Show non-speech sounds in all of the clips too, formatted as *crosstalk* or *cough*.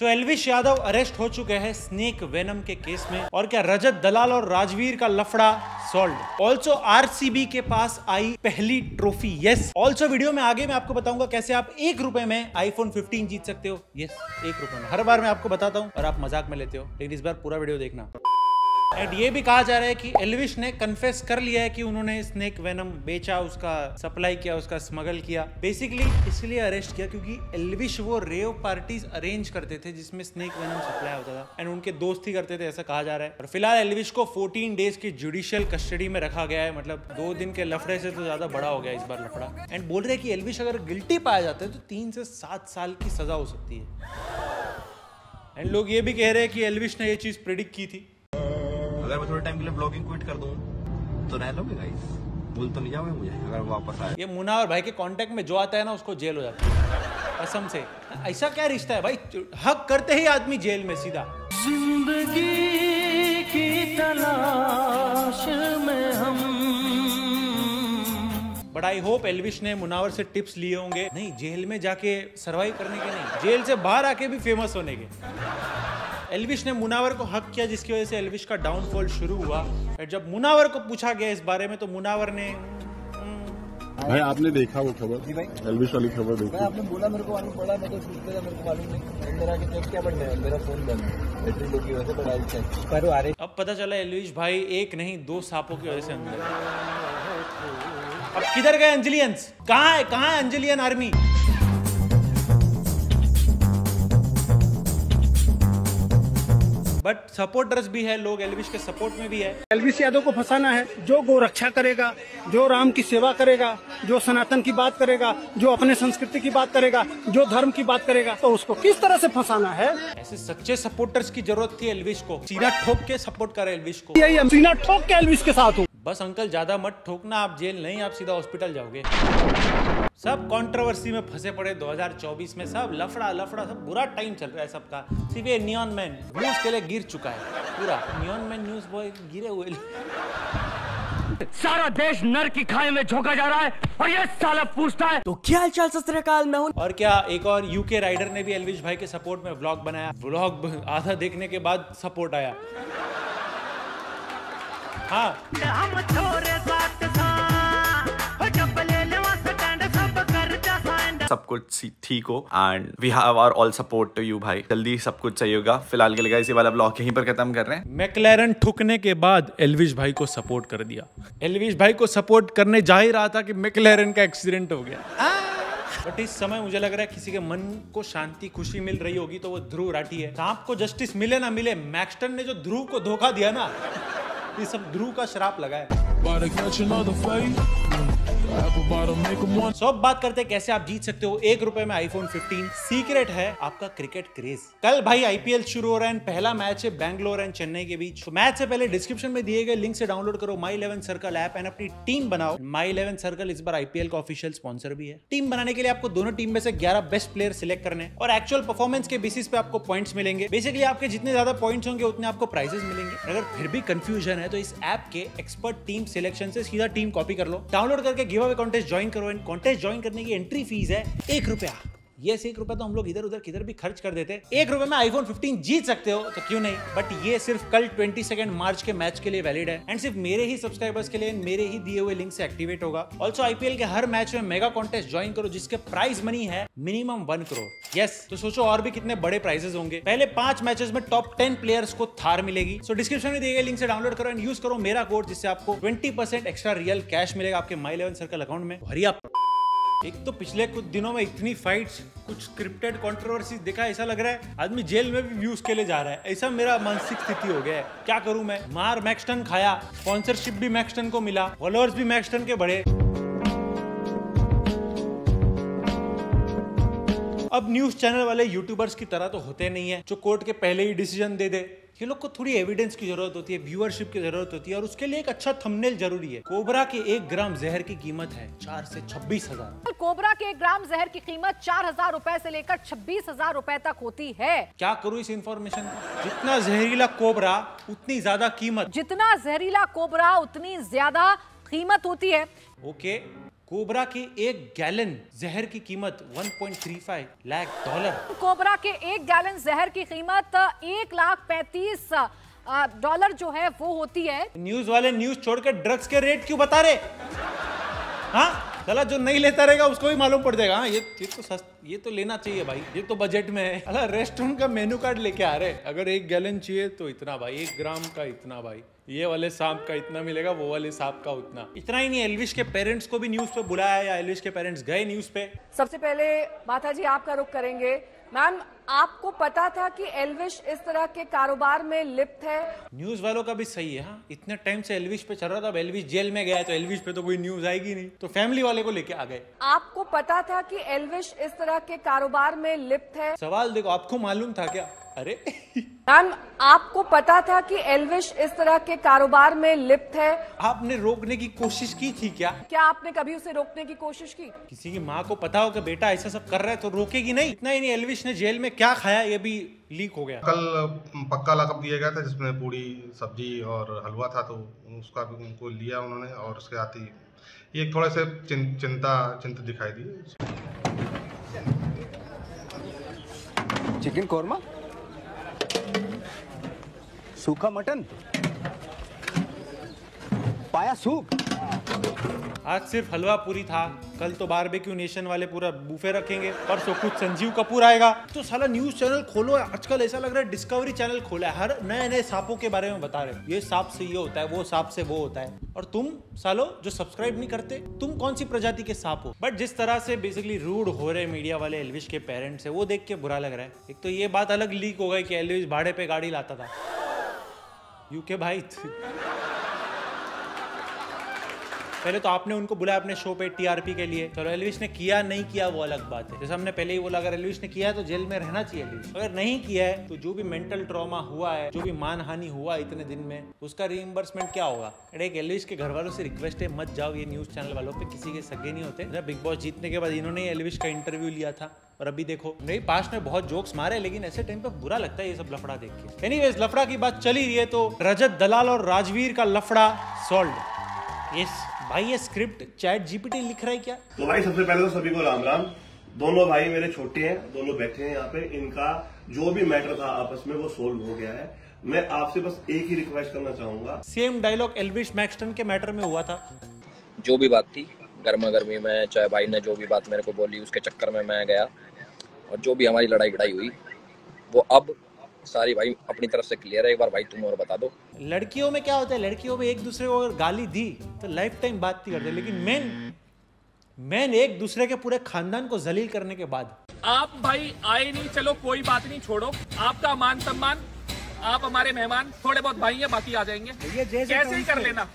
सो Elvish Yadav arrest हो चुके हैं स्नेक वेनम के केस में और क्या रजत दलाल और राजवीर का लफड़ा सॉल्व ऑल्सो आरसीबी के पास आई पहली ट्रॉफी यस ऑल्सो वीडियो में आगे मैं आपको बताऊँगा कैसे आप एक रुपए में आईफोन 15 जीत सकते हो। यस yes, एक रुपए में। हर बार मैं आपको बताता हूँ और आप मज़ाक में लेते हो। लेकिन इस बार पूरा वीडियो देखना। एंड ये भी कहा जा रहा है कि एलविश ने कन्फेस कर लिया है कि उन्होंने स्नेक वेनम बेचा, उसका सप्लाई किया, उसका स्मगल किया। बेसिकली इसलिए अरेस्ट किया क्योंकि एलविश वो रेव पार्टीज़ अरेंज करते थे जिसमें स्नेक वेनम सप्लाई होता था। एंड उनके दोस्त ही करते थे, ऐसा कहा जा रहा है। और फ़िलहाल एलविश को 14 डेज़ की जुडिशियल कस्टडी में रखा गया है। मतलब दो दिन के लफड़े से तो ज़्यादा बड़ा हो गया इस बार लफड़ा। एंड बोल रहे हैं कि एलविश अगर गिल्टी पाया जाता है तो तीन से सात साल की सजा हो सकती है। एंड लोग ये भी कह रहे हैं कि एलविश ने ये चीज़ प्रिडिक्ट की थी। अगर मैं थोड़े टाइम के लिए ब्लॉगिंग क्विट कर दूँ तो रह लोगे गाइस भूल तो नहीं जाओगे मुझे अगर वापस आए। ये मुन्ना और भाई के कांटेक्ट में जो आता है ना उसको जेल हो जाती है। कसम से। ऐसा क्या रिश्ता है भाई? हक करते ही आदमी जेल में सीधा। ज़िंदगी की तलाश में हम। बट आई होप एलविश ने मुनावर से टिप्स लिए होंगे। नहीं जेल में जाके सरवाइव करने के नहीं जेल से बाहर आके भी फ़ेमस होने के। एलविश ने मुनावर को हक किया जिसकी वजह से एलविश का डाउनफॉल शुरू हुआ। और जब मुनावर को पूछा गया इस बारे में तो मुनावर ने भाई आपने देखा वो खबर? एलविश वाली खबर देखी। आपने बोला मेरे को मालूम पड़ा मैं तो पे था मेरे को मालूम नहीं। मेरा कि चेक क्या बनना है? मेरा फ़ोन बंद है। बैटरी लो की वजह से बड़ा चेक पर आ रही अब पता चला एलविश भाई एक नहीं दो सांपों की वजह से अंदर अब किधर गए अंजलियंस? कहाँ है कहाँ है अंजलियन आर्मी? बट सपोर्टर्स भी है लोग एलविश के सपोर्ट में भी है। एलविश यादव को फंसाना है जो गो रक्षा करेगा जो राम की सेवा करेगा जो सनातन की बात करेगा जो अपने संस्कृति की बात करेगा जो धर्म की बात करेगा तो उसको किस तरह से फंसाना है? ऐसे सच्चे सपोर्टर्स की ज़रूरत थी एलविश को। सीधा ठोक के सपोर्ट करे एलविश को। यही सीना ठोक के एलविश के साथ हूँ। बस अंकल ज़्यादा मत ठोकना आप जेल नहीं आप सीधा हॉस्पिटल जाओगे। सब कंट्रोवर्सी में फंसे पड़े 2024 में सब लफड़ा लफड़ा सब बुरा टाइम चल रहा है सबका। सिर्फ़ ये नियॉन मैन व्यूज़ के लिए गिर चुका है पूरा। नियॉन मैन न्यूज़ बॉय गिरे हुए। सारा देश नर की खाई में झोंका जा रहा है और ये साला पूछता है तो क्या हाल चाल सस्त्रकाल मैं हूँ? और क्या एक और यूके राइडर ने भी एलविश भाई के सपोर्ट में व्लॉग बनाया। व्लॉग *laughs* आधा देखने के बाद सपोर्ट आया। हाँ। हम छोरे साथ सा सब कुछ ठीक हो। And we have our all support to you भाई। जल्दी सब कुछ सही होगा। फ़िलहाल के लिए ये वाला ब्लॉग यहीं पर खत्म कर रहे हैं। मैकलैरन ठुकने के बाद एलविश भाई को सपोर्ट कर दिया। एलविश भाई को सपोर्ट करने जा ही रहा था कि मैकलैरन का एक्सीडेंट हो गया। बट इस समय मुझे लग रहा है किसी के मन को शांति खुशी मिल रही होगी तो वो ध्रुव राठी है। सांप को जस्टिस मिले ना मिले मैक्सटन ने जो ध्रुव को धोखा दिया ना ये सब ध्रुव का श्राप लगा है सो अब बात करते हैं कैसे आप जीत सकते हो। एक रुपए में आईफोन 15 सीक्रेट है आपका क्रिकेट क्रेज कल भाई आईपीएल शुरू हो रहा है। पहला मैच है बैंगलोर एंड चेन्नई के बीच। तो मैच से पहले डिस्क्रिप्शन में दिए गए लिंक से डाउनलोड करो my eleven circle app and अपनी टीम बनाओ। माई इलेवन सर्कल इस बार आईपीएल का ऑफिशियल स्पॉन्सर भी है। टीम बनाने के लिए आपको दोनों टीम में से 11 बेस्ट प्लेयर सिलेक्ट करने और एक्चुअल परफॉर्मेंस के बेसिस पे आपको पॉइंट्स मिलेंगे। बेसिकली आपके जितने ज़्यादा पॉइंट्स होंगे, उतने आपको प्राइजेस मिलेंगे। अगर फिर भी कंफ्यूजन है तो इस ऐप के एक्सपर्ट टीम सिलेक्शन से सीधा टीम कॉपी कर लो। डाउनलोड करके गिव अवे कॉन्टेस्ट ज्वाइन करो एंड कॉन्टेस्ट ज्वाइन करने की एंट्री फ़ीस है एक रुपया। यस एक रुपया तो हम लोग इधर उधर किधर भी खर्च कर देते। एक रुपए में आईफोन 15 जीत सकते हो तो क्यों नहीं? बट ये सिर्फ़ कल 22 सेकंड मार्च के मैच के लिए वैलिड है। एंड सिर्फ़ मेरे ही सब्सक्राइबर्स के लिए, मेरे ही दिए हुए लिंक से एक्टिवेट होगा। ऑल्सो आईपीएल के हर मैच में मेगा कॉन्टेस्ट ज्वाइन करो, जिसके प्राइज मनी है मिनिमम वन करोड़ यस तो सोचो और भी कितने बड़े प्राइजेस होंगे। पहले पाँच मैचेस में टॉप टेन प्लेयर्स को थार मिलेगी। सो डिस्क्रिप्शन में दिए गए लिंक से डाउनलोड करो एंड यूज़ करो मेरा कोड जिससे आपको ट्वेंटी एक्स्ट्रा रियल कैश मिलेगा आपके माई इलेवन सर्कल अकाउंट में। हरी आप एक तो पिछले कुछ दिनों में इतनी फाइट्स कुछ स्क्रिप्टेड कंट्रोवर्सी देखा, ऐसा लग रहा है आदमी जेल में भी व्यूज़ के लिए जा रहा है। ऐसा मेरा मानसिक स्थिति हो गया है। क्या करूँ मैं? मार मैक्सटन खाया स्पॉन्सरशिप भी मैक्सटन को मिला फॉलोअर्स भी मैक्सटन के बढ़े। अब न्यूज़ चैनल वाले यूट्यूबर्स की तरह तो होते नहीं है, जो कोर्ट के पहले ही डिसीज़न दे दे। ये लोग को थोड़ी एविडेंस की ज़रूरत होती है व्यूअरशिप की ज़रूरत होती है और उसके लिए एक अच्छा थंबनेल ज़रूरी है। कोबरा के एक ग्राम जहर की कीमत है चार से छब्बीस हज़ार। कोबरा के एक ग्राम जहर की कीमत चार हज़ार रूपए ऐसी लेकर छब्बीस हज़ार रूपए तक होती है। क्या करूँ इस इन्फॉर्मेशन का? जितना जहरीला कोबरा उतनी ज़्यादा कीमत। जितना जहरीला कोबरा उतनी ज़्यादा कीमत होती है। ओके कोबरा के एक गैलन जहर की कीमत 1.35 लाख डॉलर कोबरा के एक गैलन जहर की कीमत एक लाख पैंतीस डॉलर जो है वो होती है। न्यूज़ वाले न्यूज़ छोड़कर ड्रग्स के रेट क्यों बता रहे? हाँ? साला जो नहीं लेता रहेगा उसको भी मालूम पड़ जाएगा। हाँ ये ये तो सस्त ये तो लेना चाहिए भाई ये तो बजट में है। अला रेस्टोरेंट का मेनू कार्ड लेके आ रहे अगर एक गैलन चाहिए तो इतना भाई एक ग्राम का इतना भाई। ये वाले सांप का इतना मिलेगा वो वाले सांप का उतना। इतना ही नहीं एलविश के पेरेंट्स को भी न्यूज़ पे बुलाया या एलविश के पेरेंट्स गए न्यूज़ पे। सबसे पहले माता जी आपका रुख करेंगे। मैम आपको पता था कि एलविश इस तरह के कारोबार में लिप्त है? न्यूज़ वालों का भी सही है हाँ। इतने टाइम से एलविश पे चल रहा था अब एलविश जेल में गया तो एलविश पे तो कोई न्यूज़ आएगी नहीं। तो फैमिली वाले को लेके आ गए। आपको पता था कि एलविश इस तरह के कारोबार में लिप्त है? सवाल देखो आपको मालूम था क्या? अरे। मैम आपको पता था कि एलविश इस तरह के कारोबार में लिप्त है? आपने रोकने की कोशिश की थी क्या? क्या आपने कभी उसे रोकने की कोशिश की? किसी की माँ को पता हो कि बेटा ऐसा सब कर रहा है तो रोकेगी नहीं? इतना ही नहीं एलविश ने जेल में क्या खाया? ये भी लीक हो गया। कल पक्का लकब दिया गया था जिसमें पूरी सब्ज़ी और हलवा था तो उसका भी उनको लिया उन्होंने और उसके साथ ही ये थोड़े से चिं, चिंता चिंतित दिखाई दी। चिकन कौरमा? सूखा मटन? पाया सूप आज सिर्फ़ हलवा पूरी था। कल तो बारबेक्यू नेशन वाले पूरा बूफे रखेंगे। परसों कुछ संजीव कपूर आएगा। तो साला न्यूज़ चैनल खोलो। आजकल ऐसा लग रहा है डिस्कवरी चैनल खोला है। हर नए नए सांपों के बारे में बता रहे ये सांप से ये होता है, वो सांप से वो होता है। और तुम, सालो, जो सब्सक्राइब नहीं करते, तुम कौन सी प्रजाति के सांप हो? बट जिस तरह से बेसिकली रूड हो रहे मीडिया वाले एलविश के पेरेंट्स है, वो देख के बुरा लग रहा है। एक तो ये बात अलग लीक हो गई कि एलविश भाड़े पे गाड़ी लाता था। यूके भाई। पहले तो आपने उनको बुलाया अपने शो पे टीआरपी के लिए। चलो एलविश ने किया, नहीं किया, वो अलग बात है। जैसे हमने पहले ही बोला, अगर एलविश ने किया है तो जेल में रहना चाहिए एलविश अगर नहीं किया है तो जो भी मेंटल ट्रॉमा हुआ है, जो भी मानहानि हुआ इतने दिन में, उसका रीइंबर्समेंट क्या होगा? अरे, एक एलविश के घर वालों से रिक्वेस्ट है, मत जाओ ये न्यूज़ चैनल वालों पे, किसी के सगे नहीं होते। बिग बॉस जीतने के बाद इन्होंने एलविश का इंटरव्यू लिया था, और अभी देखो। नहीं पास्ट में बहुत जोक्स मारे, लेकिन ऐसे टाइम पे बुरा लगता है ये सब लफड़ा देख के। एनीवेज लफड़ा की बात चली रही है तो रजत दलाल और राजवीर का लफड़ा सॉल्व यस भाई ये स्क्रिप्ट चैट जीपीटी लिख रहा है क्या? तो भाई सबसे पहले तो सभी को राम राम। दोनों भाई मेरे छोटे हैं दोनों बैठे हैं यहाँ पे। इनका जो भी मैटर था आपस में वो सोल्व हो गया है। मैं आपसे बस एक ही रिक्वेस्ट करना चाहूँगा। सेम डायलॉग एलविश मैक्सटन के मैटर में हुआ था। जो भी बात थी गर्मा गर्मी में चाहे भाई ने जो भी बात मेरे को बोली उसके चक्कर में मैं गया। और जो भी हमारी लड़ाई गड़ाई हुई वो अब सारी भाई अपनी तरफ़ से क्लियर है एक बार भाई तुम और बता दो। लड़कियों में क्या होता है? लड़कियों में एक दूसरे को अगर गाली दी तो लाइफ टाइम बात नहीं करते। लेकिन मैन मैन एक दूसरे के पूरे खानदान को जलील करने के बाद। आप भाई आए नहीं चलो कोई बात नहीं छोड़ो। आपका मान सम्मान आप हमारे मेहमान थोड़े बहुत भाई हैं बाकी आ जाएँगे। ये जैसे, कैसे ही कर लेना।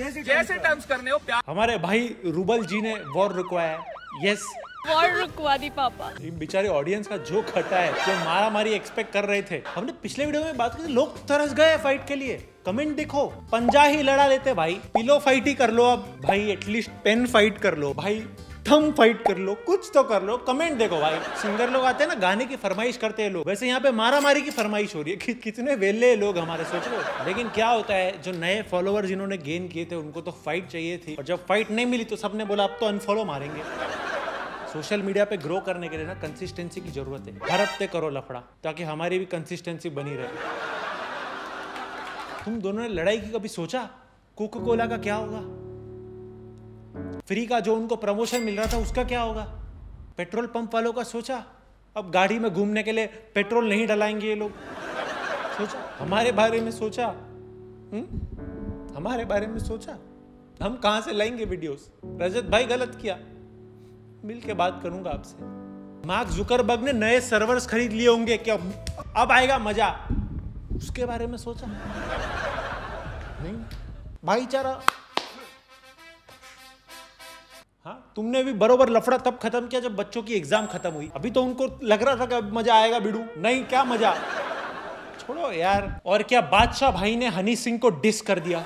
जैसे टर्म्स करने हो प्यार हमारे भाई रूबल जी ने वॉर रुकवाया यस वॉर रुकवा दी पापा। बेचारे ऑडियंस का जो खटा है जो मारा मारी एक्सपेक्ट कर रहे थे। हमने पिछले वीडियो में बात की लोग तरस गए फाइट के लिए। कमेंट देखो पंजा ही लड़ा लेते भाई। पिलो फाइट ही कर लो अब। भाई एटलीस्ट पेन फाइट कर लो। भाई थम फाइट कर लो। कुछ तो कर लो। कमेंट देखो भाई। सिंगर लोग आते हैं ना गाने की फरमाइश करते हैं लोग। वैसे यहाँ पे मारा मारी की फरमाइश हो रही है। कि, कितने वेले लोग हमारे सोच लो। लेकिन क्या होता है जो नए फॉलोअर जिन्होंने गेन किए थे उनको तो फाइट चाहिए थी। और जब फाइट नहीं मिली तो सबने बोला अब तो अनफॉलो मारेंगे। सोशल मीडिया पे ग्रो करने के लिए ना कंसिस्टेंसी की ज़रूरत है। हर हफ़्ते करो लफड़ा, ताकि हमारी भी कंसिस्टेंसी बनी रहे। तुम दोनों ने लड़ाई की कभी सोचा? कोको कोला का क्या होगा? फ्री का जो उनको प्रमोशन मिल रहा था, उसका क्या होगा? पेट्रोल पंप वालों का सोचा? अब गाड़ी में घूमने के लिए पेट्रोल नहीं डलाएँगे ये लोग। सोचा? हमारे बारे में सोचा? हुँ? हमारे बारे में सोचा? हम कहाँ से लाएँगे वीडियोस रजत भाई गलत किया। मिल के बात करूँगा आपसे। मार्क जुकरबर्ग ने नए सर्वर्स खरीद लिए होंगे कि अब अब आएगा मज़ा। उसके बारे में सोचा? नहीं। भाईचारा। हाँ तुमने भी बरोबर लफड़ा तब खत्म किया जब बच्चों की एग्ज़ाम खत्म हुई। अभी तो उनको लग रहा था कि अब मज़ा आएगा, बिडू। नहीं, क्या मज़ा? छोड़ो यार। और क्या बादशाह भाई ने हनी सिंह को डिस कर दिया?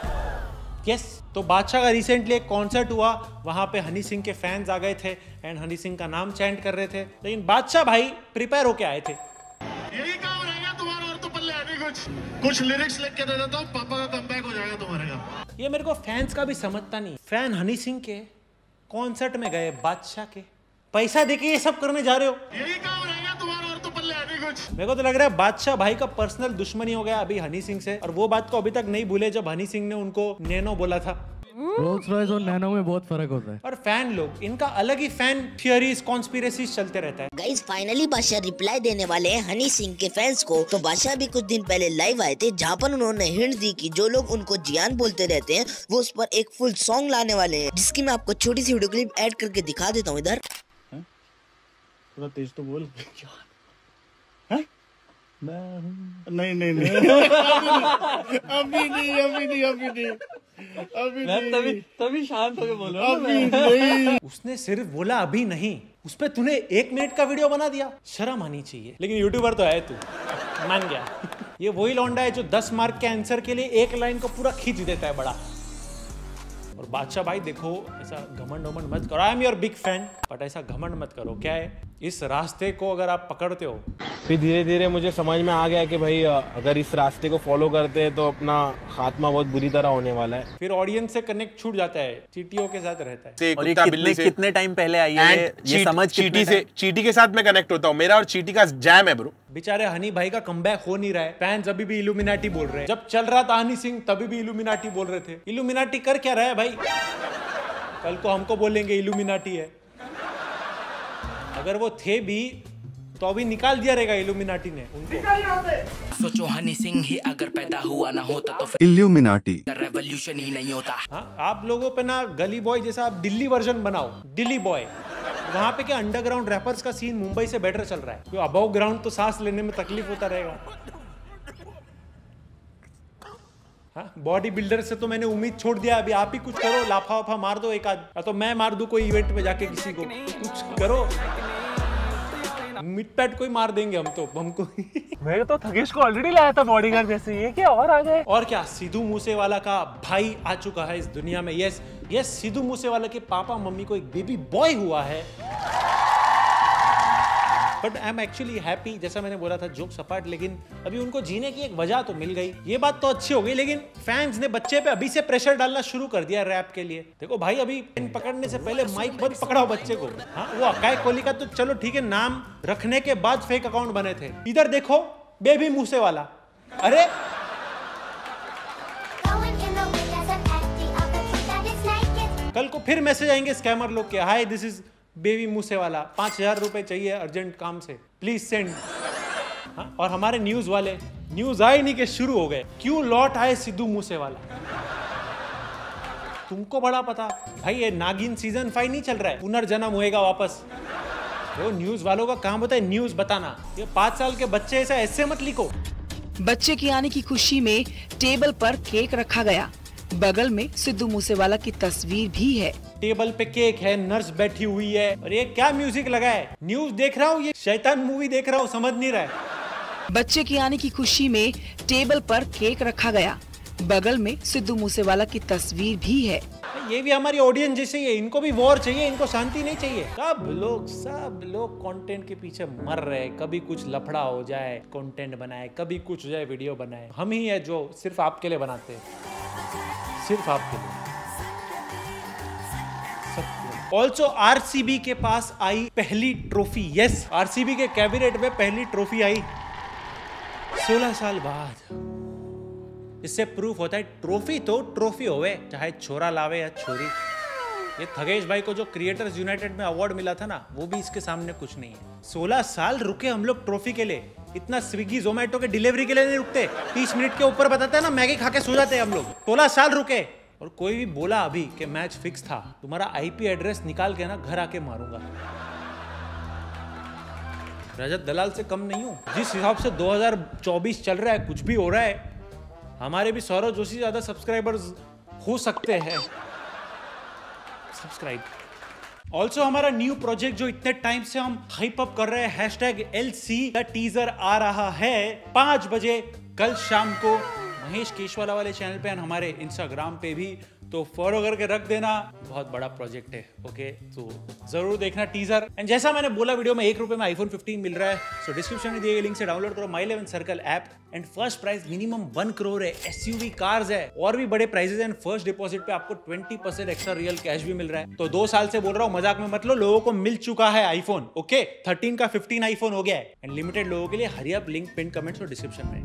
यस तो बादशाह का रिसेंटली एक कॉन्सर्ट हुआ वहाँ पे हनी सिंह के फैंस आ गए थे एंड हनी सिंह का नाम चैंट कर रहे थे। लेकिन बादशाह भाई प्रिपेयर होके आए थे। यही काम रहेगा तुम्हारा और तो पल्ले नहीं कुछ। कुछ लिरिक्स लिख के दे देता हूँ पापा का कमबैक हो जाएगा तुम्हारे यहाँ ये मेरे को फैंस का भी समझता नहीं। फ़ैन हनी सिंह के कॉन्सर्ट में गए बादशाह के। पैसा देके ये सब करने जा रहे हो। यही काम मेरे को तो लग रहा है बादशाह भाई का पर्सनल दुश्मनी हो गया अभी हनी सिंह से। और वो बात को अभी तक नहीं भूले जब हनी सिंह ने उनको नैनो बोला था। रोल्स रॉयस और नैनो में बहुत फ़र्क होता है। और फ़ैन लोग इनका अलग ही फ़ैन थियोरीज कॉन्स्पिरेसीज चलते रहता है। गाइस फाइनली बादशाह रिप्लाई देने वाले हैं हनी सिंह के फैंस को। तो बादशाह भी कुछ दिन पहले लाइव आए थे जहाँ पर उन्होंने हिंट दी कि जो लोग उनको जियान बोलते रहते हैं वो उस पर एक फुल सॉन्ग लाने वाले हैं जिसकी मैं आपको छोटी सी वीडियो क्लिप एड करके दिखा देता हूँ इधर। थोड़ा तेज तो बोल। नहीं नहीं नहीं। अभी नहीं अभी नहीं अभी नहीं। अभी नहीं। तभी तभी शांत होकर बोल रहा हूँ अभी नहीं। उसने सिर्फ़ बोला अभी नहीं। उस पर तूने एक मिनट का वीडियो बना दिया। शर्म आनी चाहिए। लेकिन यूट्यूबर तो है तू। मान गया। ये वही लौंडा है जो 10 मार्क के आंसर के लिए एक लाइन को पूरा खींच देता है बड़ा। और बादशाह भाई देखो ऐसा घमंड वमंड मत करो। I am your big fan but ऐसा घमंड मत करो। क्या है? इस रास्ते को अगर आप पकड़ते हो फिर धीरे धीरे मुझे समझ में आ गया कि भाई अगर इस रास्ते को फॉलो करते हैं तो अपना खात्मा बहुत बुरी तरह होने वाला है। फिर ऑडियंस से कनेक्ट छूट जाता है चीटियों के साथ रहता है। से और ये कुत्ता कितने बिल्ली से कितने टाइम पहले आई है ये- समझ चीटी से चीटी के साथ मैं कनेक्ट होता हूँ। मेरा और चीटी का जैम है ब्रो बेचारे हनी भाई का कमबैक हो नहीं रहा है। फैंस अभी भी इल्यूमिनाटी बोल रहे हैं। जब चल रहा था हनी सिंह तभी भी इल्यूमिनाटी बोल रहे थे। इलुमिनाटी कर क्या रहा है भाई? कल को हमको बोलेंगे इल्यूमिनाटी है। अगर वो थे भी तो अभी निकाल दिया रहेगा इल्यूमिनाटी ने उनको। सोचो हनी सिंह ही अगर पैदा हुआ ना होता तो फिर इल्यूमिनाटी रेवोल्यूशन ही नहीं होता। हाँ आप लोगों पे ना गली बॉय जैसा आप दिल्ली वर्जन बनाओ दिल्ली बॉय वहाँ पे क्या अंडरग्राउंड रैपर्स का सीन मुंबई से बेटर चल रहा है। तो अबव ग्राउंड तो सांस लेने में तकलीफ़ होता रहेगा हाँ बॉडी बिल्डर से तो मैंने उम्मीद छोड़ दिया अभी आप ही कुछ करो लाफा वाफा मार दो एक आध। तो मैं मार दूँ कोई इवेंट में जाके किसी को। कुछ करो। मिट पैट कोई मार देंगे हम तो हमको। *laughs* मैं तो थकेश को ऑलरेडी लाया था बॉडीगार्ड जैसे ये क्या और आ गए? और क्या सिद्धू मूसेवाला का भाई आ चुका है इस दुनिया में। यस यस सिद्धू मूसेवाला के पापा मम्मी को एक बेबी बॉय हुआ है। But I am actually happy जैसा मैंने बोला था जोक सपाट लेकिन अभी उनको जीने की एक वजह तो मिल गई। ये बात तो अच्छी हो गई, लेकिन फैंस ने बच्चे पे अभी से प्रेशर डालना शुरू कर दिया रैप के लिए। देखो भाई, अभी पेन पकड़ने से पहले माइक मत पकड़ाओ बच्चे को। हाँ वो अकाय कोहली का तो चलो ठीक है, नाम रखने के बाद फेक अकाउंट बने थे। इधर देखो बेबी मूसे वाला। अरे! कल को फिर मैसेज आएँगे स्कैमर लोग के। Hi this is baby Moose Wala पाँच हज़ार रुपए चाहिए अर्जेंट काम से। प्लीज़ सेंड हाँ, और हमारे न्यूज़ वाले न्यूज़ आए नहीं के शुरू हो गए। क्यों लौट आए सिद्धू मूसे वाला? तुमको बड़ा पता। भाई ये नागिन सीज़न फाइव नहीं चल रहा है। पुनर्जन्म होएगा वापस। वो न्यूज़ वालों का काम होता है न्यूज़ बताना। ये पाँच साल के बच्चे ऐसा ऐसे मत लिखो। बच्चे के आने की खुशी में टेबल पर केक रखा गया। बगल में सिद्धू मूसेवाला की तस्वीर भी है। टेबल पे केक है नर्स बैठी हुई है और ये क्या म्यूज़िक लगा है? न्यूज़ देख रहा हूँ ये शैतान मूवी देख रहा हूँ समझ नहीं रहा है। बच्चे की आने की खुशी में टेबल पर केक रखा गया। बगल में सिद्धू मूसेवाला की तस्वीर भी है। ये भी हमारी ऑडियंस जैसे ही है इनको भी वॉर चाहिए इनको शांति नहीं चाहिए। सब लोग सब लोग कंटेंट के पीछे मर रहे हैं। कभी कुछ लफड़ा हो जाए कंटेंट बनाए कभी कुछ हो जाए वीडियो बनाए। हम ही है जो सिर्फ़ आपके लिए बनाते हैं। सिर्फ़ आपके लिए। ऑल्सो आरसीबी के पास आई पहली ट्रॉफी। यस आरसीबी के कैबिनेट में पहली ट्रॉफी आई। 16 साल बाद। इससे प्रूफ होता है, ट्रॉफी तो ट्रॉफी होवे, चाहे छोरा लावे या छोरी। ये थगेश भाई को जो क्रिएटर्स यूनाइटेड में अवार्ड मिला था ना, वो भी इसके सामने कुछ नहीं है। 16 साल रुके हम लोग ट्रॉफी के लिए। इतना स्विगी जोमेटो के डिलीवरी के लिए नहीं रुकते। 30 मिनट के ऊपर बताते हैं ना, मैगी खा के सो जाते हैं हम लोग। 16 साल रुके। और कोई भी बोला अभी कि मैच फिक्स था, तुम्हारा आईपी एड्रेस निकाल के ना घर आके मारूँगा। रजत दलाल से कम नहीं हूँ। जिस हिसाब से 2024 चल रहा है, कुछ भी हो रहा है, हमारे भी सौरभ जोशी ज़्यादा सब्सक्राइबर्स हो सकते हैं। सब्सक्राइब ऑल्सो हमारा न्यू प्रोजेक्ट जो इतने टाइम से हम हाइप अप कर रहे हैं हैशटैग एल सी का टीजर आ रहा है पाँच बजे कल शाम को महेश केशवाला वाले चैनल पे और हमारे इंस्टाग्राम पे भी। तो फॉलो करके रख देना, बहुत बड़ा प्रोजेक्ट है ओके तो ज़रूर देखना टीजर एंड जैसा मैंने बोला वीडियो में, एक रुपए में आईफोन 15 मिल रहा है सो डिस्क्रिप्शन में दिए गए लिंक से डाउनलोड करो my eleven circle app and first price minimum one crore है एसयूवी कार्स है. और भी बड़े प्राइजेस एंड फ़र्स्ट डिपॉजिट पे आपको 20 परसेंट एक्स्ट्रा रियल कैश भी मिल रहा है. तो दो साल से बोल रहा हूँ, मज़ाक में मतलब लोगों को मिल चुका है आईफोन ओके 13 का 15 आईफोन हो गया है. एंड लिमिटेड लोगों के लिए hurry up link pin comments और डिस्क्रिप्शन में.